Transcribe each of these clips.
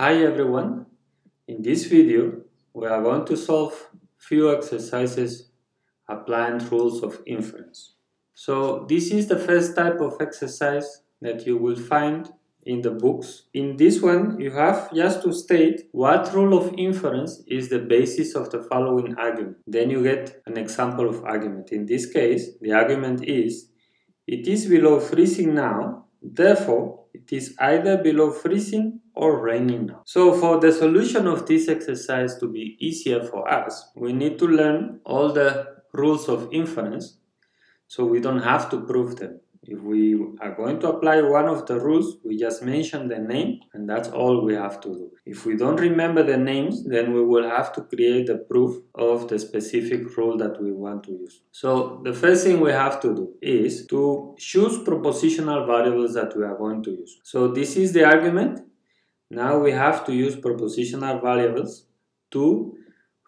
Hi everyone, in this video we are going to solve few exercises applying rules of inference. So this is the first type of exercise that you will find in the books. In this one you have just to state what rule of inference is the basis of the following argument. Then you get an example of argument. In this case the argument is it is below freezing now, therefore it is either below freezing or raining now. So for the solution of this exercise to be easier for us, we need to learn all the rules of inference so we don't have to prove them. If we are going to apply one of the rules, we just mention the name and that's all we have to do. If we don't remember the names, then we will have to create the proof of the specific rule that we want to use. So the first thing we have to do is to choose propositional variables that we are going to use. So this is the argument. Now we have to use propositional variables to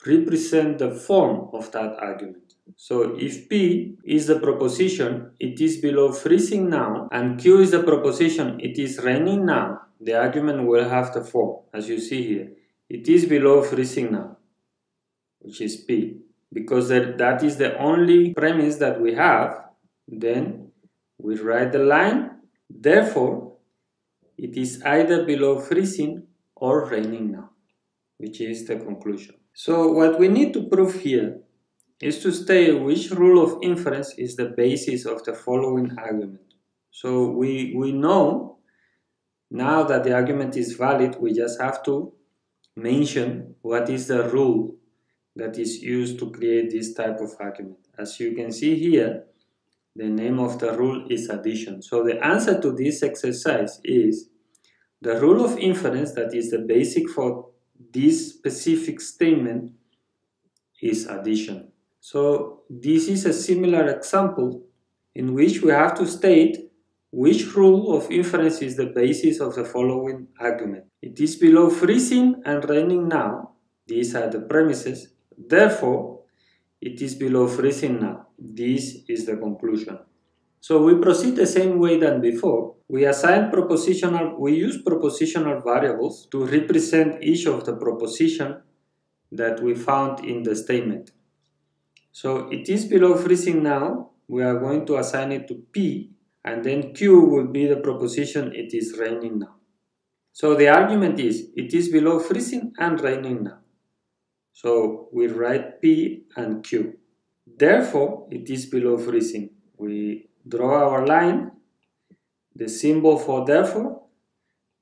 represent the form of that argument. So if P is the proposition, it is below freezing now, and Q is the proposition, it is raining now, the argument will have the form, as you see here. It is below freezing now, which is P. Because that, that is the only premise that we have, then we write the line, therefore, it is either below freezing or raining now, which is the conclusion. So what we need to prove here is to state which rule of inference is the basis of the following argument. So we, we know now that the argument is valid, we just have to mention what is the rule that is used to create this type of argument. As you can see here, the name of the rule is addition. So the answer to this exercise is the rule of inference that is the basic for this specific statement is addition. So this is a similar example in which we have to state which rule of inference is the basis of the following argument. It is below freezing and raining now. These are the premises. Therefore, it is below freezing now. This is the conclusion. So we proceed the same way than before. We assign propositional, we use propositional variables to represent each of the proposition that we found in the statement. So it is below freezing now. We are going to assign it to P and then Q will be the proposition it is raining now. So the argument is it is below freezing and raining now. So we write P and Q. Therefore, it is below freezing. We draw our line, the symbol for therefore,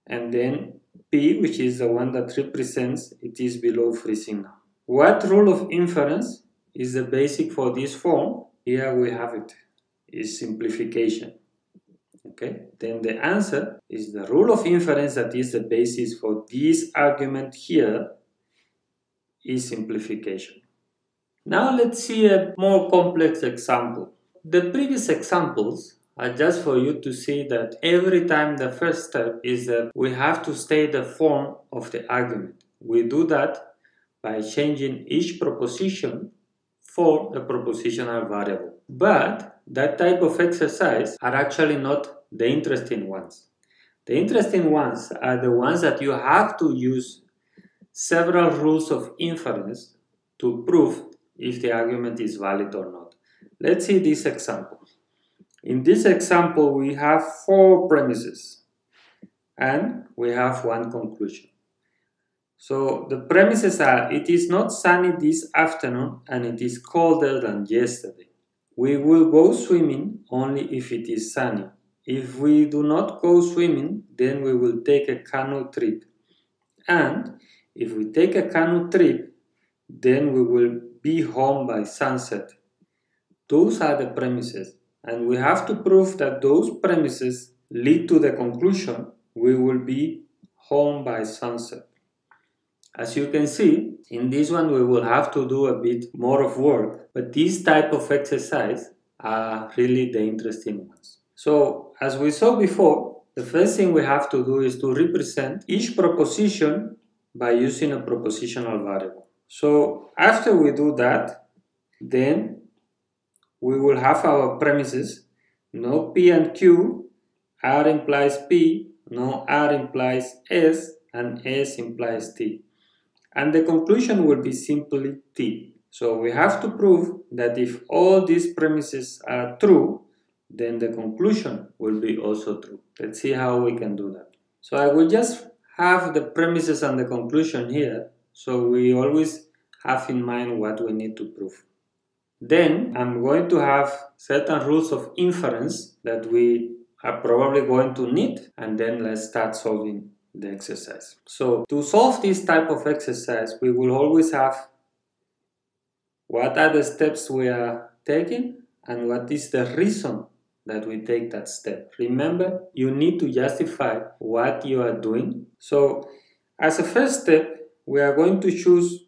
and then P, which is the one that represents it is below freezing now. What rule of inference is the basic for this form. Here we have it, is simplification. Okay, then the answer is the rule of inference that is the basis for this argument here is simplification. Now let's see a more complex example. The previous examples are just for you to see that every time the first step is that we have to state the form of the argument. We do that by changing each proposition for a propositional variable. But that type of exercise are actually not the interesting ones. The interesting ones are the ones that you have to use several rules of inference to prove if the argument is valid or not. Let's see this example. In this example, we have four premises and we have one conclusion. So the premises are it is not sunny this afternoon and it is colder than yesterday. We will go swimming only if it is sunny. If we do not go swimming, then we will take a canoe trip. And if we take a canoe trip, then we will be home by sunset. Those are the premises. And we have to prove that those premises lead to the conclusion we will be home by sunset. As you can see, in this one we will have to do a bit more of work, but these type of exercise are really the interesting ones. So, as we saw before, the first thing we have to do is to represent each proposition by using a propositional variable. So, after we do that, then we will have our premises, no P and Q, R implies P, no R implies S, and S implies T. And the conclusion will be simply T. So we have to prove that if all these premises are true, then the conclusion will be also true. Let's see how we can do that. So I will just have the premises and the conclusion here, so we always have in mind what we need to prove. Then I'm going to have certain rules of inference that we are probably going to need and then let's start solving the exercise. So to solve this type of exercise we will always have what are the steps we are taking and what is the reason that we take that step. Remember, you need to justify what you are doing. So as a first step, we are going to choose,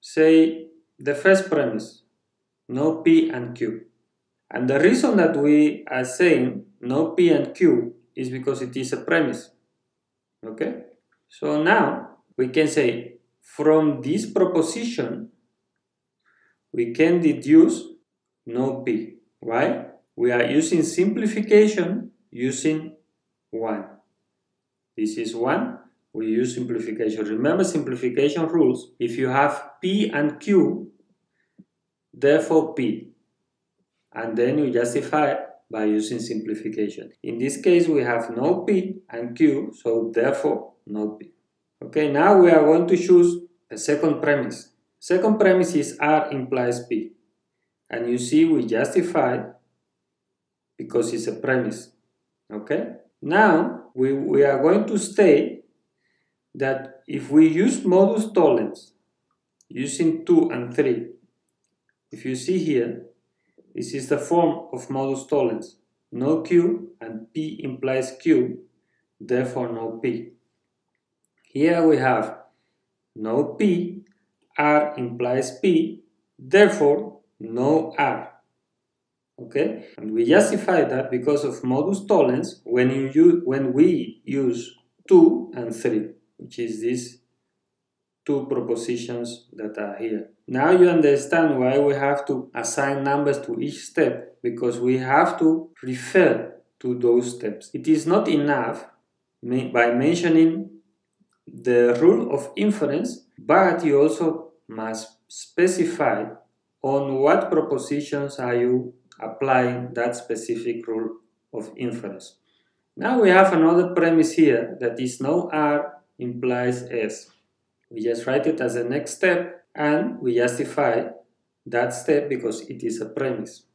say, the first premise, no P and Q. And the reason that we are saying no P and Q is because it is a premise. Okay? So now we can say from this proposition we can deduce no P. Why? We are using simplification using 1. This is 1. We use simplification. Remember simplification rules. If you have P and Q, therefore P. And then you justify by using simplification. In this case, we have no P and Q, so therefore no P. Okay, now we are going to choose a second premise. Second premise is R implies P. And you see we justify because it's a premise. Okay? Now we, we are going to state that if we use modus tollens using 2 and 3, if you see here, this is the form of modus tollens. No Q and P implies Q, therefore no P. Here we have no P, R implies P, therefore no R. Okay, and we justify that because of modus tollens when you when we use 2 and 3, which is these two propositions that are here. Now you understand why we have to assign numbers to each step because we have to refer to those steps. It is not enough by mentioning the rule of inference, but you also must specify on what propositions are you applying that specific rule of inference. Now we have another premise here that is no R implies S. We just write it as a next step and we justify that step because it is a premise.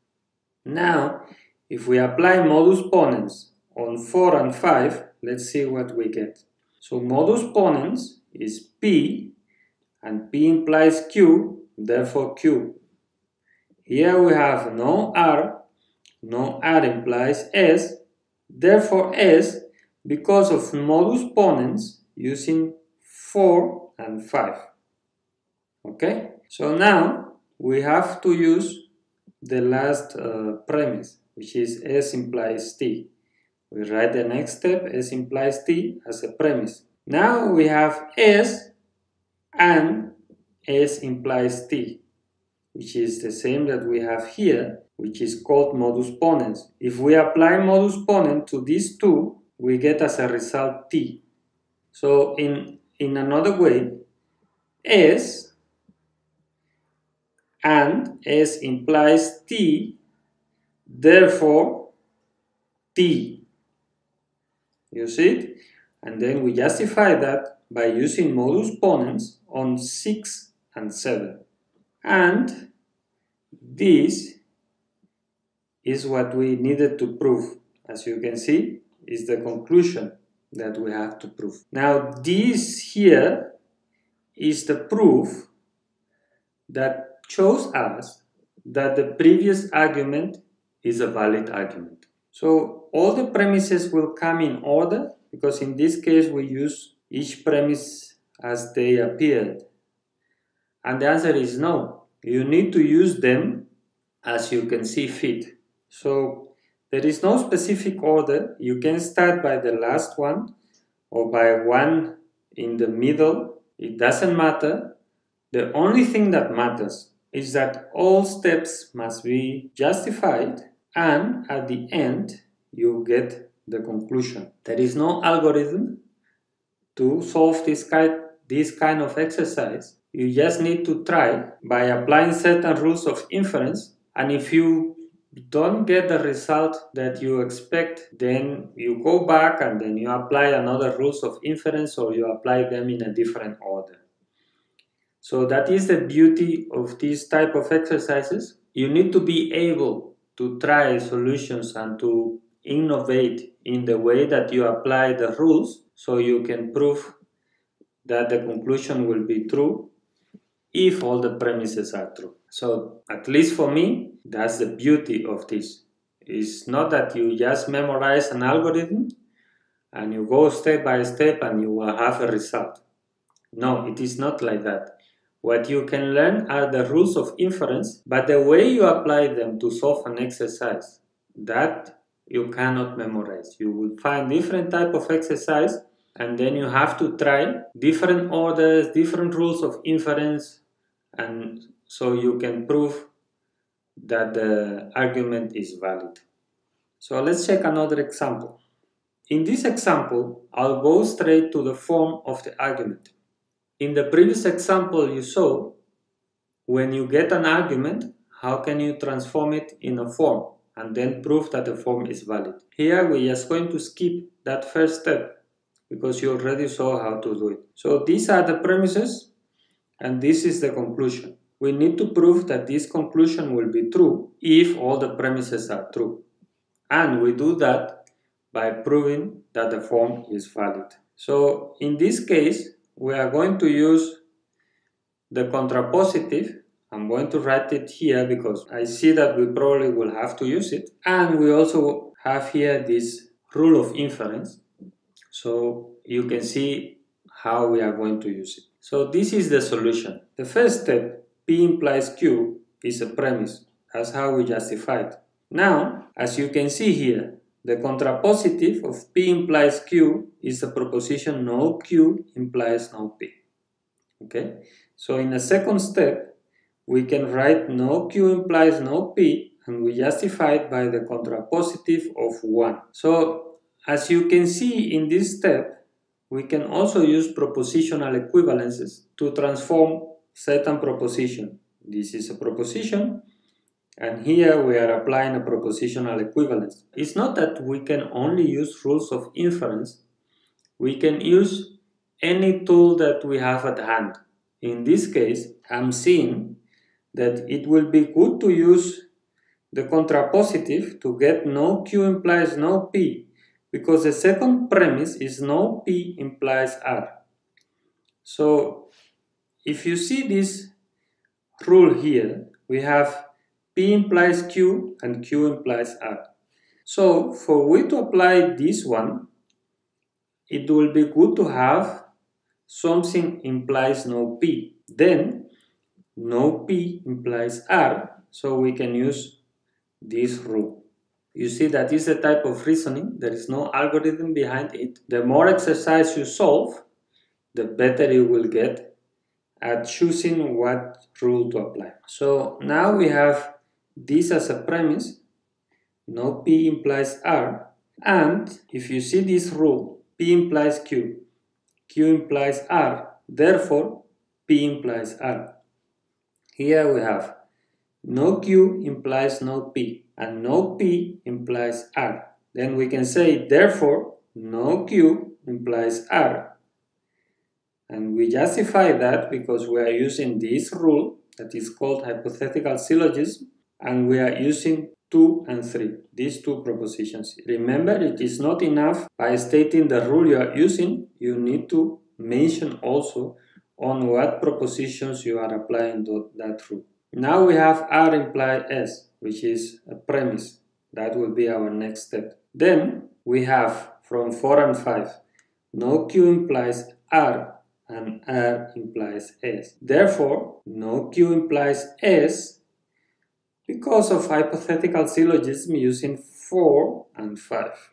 Now, if we apply modus ponens on 4 and 5, let's see what we get. So modus ponens is P and P implies Q, therefore Q. Here we have no R, no R implies S, therefore S because of modus ponens using 4 and 5. Okay, so now we have to use the last uh, premise, which is S implies T. We write the next step, S implies T, as a premise. Now we have S and S implies T, which is the same that we have here, which is called modus ponens. If we apply modus ponens to these two, we get as a result T. So in, in another way, S and S implies T, therefore T. You see it? And then we justify that by using modus ponens on 6 and 7. And this is what we needed to prove. As you can see, is the conclusion that we have to prove. Now this here is the proof that shows us that the previous argument is a valid argument. So all the premises will come in order because in this case we use each premise as they appeared. And the answer is no. You need to use them as you can see fit. So there is no specific order. You can start by the last one or by one in the middle. It doesn't matter. The only thing that matters is that all steps must be justified and at the end you get the conclusion. There is no algorithm to solve this kind, this kind of exercise, you just need to try by applying certain rules of inference and if you don't get the result that you expect, then you go back and then you apply another rules of inference or you apply them in a different order. So that is the beauty of this type of exercises. You need to be able to try solutions and to innovate in the way that you apply the rules so you can prove that the conclusion will be true if all the premises are true. So at least for me, that's the beauty of this. It's not that you just memorize an algorithm and you go step by step and you will have a result. No, it is not like that. What you can learn are the rules of inference, but the way you apply them to solve an exercise, that you cannot memorize. You will find different type of exercise and then you have to try different orders, different rules of inference and so you can prove that the argument is valid. So let's check another example. In this example, I'll go straight to the form of the argument. In the previous example you saw, when you get an argument, how can you transform it in a form and then prove that the form is valid. Here we're just going to skip that first step because you already saw how to do it. So these are the premises and this is the conclusion. We need to prove that this conclusion will be true if all the premises are true. And we do that by proving that the form is valid. So in this case, we are going to use the contrapositive. I'm going to write it here because I see that we probably will have to use it. And we also have here this rule of inference. So you can see how we are going to use it. So this is the solution. The first step, P implies Q, is a premise. That's how we justify it. Now, as you can see here, the contrapositive of P implies Q is the proposition no Q implies no P. Okay, so in a second step, we can write no Q implies no P and we justify it by the contrapositive of 1. So as you can see in this step, we can also use propositional equivalences to transform certain proposition. This is a proposition and here we are applying a propositional equivalence. It's not that we can only use rules of inference. We can use any tool that we have at hand. In this case, I'm seeing that it will be good to use the contrapositive to get no Q implies no P because the second premise is no P implies R. So if you see this rule here, we have P implies Q and Q implies R. So for we to apply this one, it will be good to have something implies no P. Then no P implies R, so we can use this rule. You see that is a type of reasoning, there is no algorithm behind it. The more exercise you solve, the better you will get at choosing what rule to apply. So now we have this as a premise, no P implies R, and if you see this rule, P implies Q, Q implies R, therefore P implies R. Here we have no Q implies no P, and no P implies R. Then we can say, therefore, no Q implies R. And we justify that because we are using this rule that is called hypothetical syllogism and we are using 2 and 3, these two propositions. Remember, it is not enough by stating the rule you are using, you need to mention also on what propositions you are applying that rule. Now we have R imply S, which is a premise. That will be our next step. Then we have from 4 and 5, no Q implies R and R implies S. Therefore, no Q implies S because of hypothetical syllogism using 4 and 5.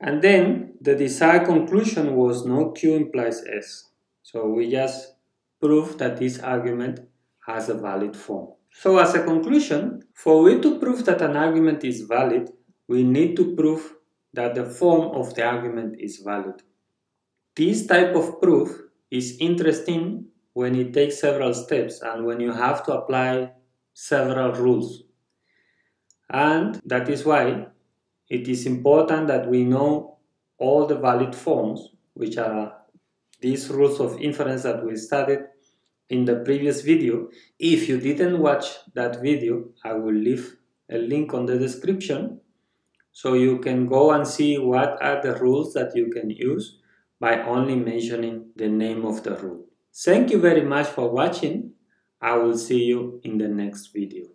And then the desired conclusion was no Q implies S. So we just prove that this argument has a valid form. So as a conclusion, for we to prove that an argument is valid, we need to prove that the form of the argument is valid. This type of proof is interesting when it takes several steps and when you have to apply several rules. And that is why it is important that we know all the valid forms, which are these rules of inference that we studied in the previous video. If you didn't watch that video, I will leave a link on the description so you can go and see what are the rules that you can use by only mentioning the name of the rule. Thank you very much for watching. I will see you in the next video.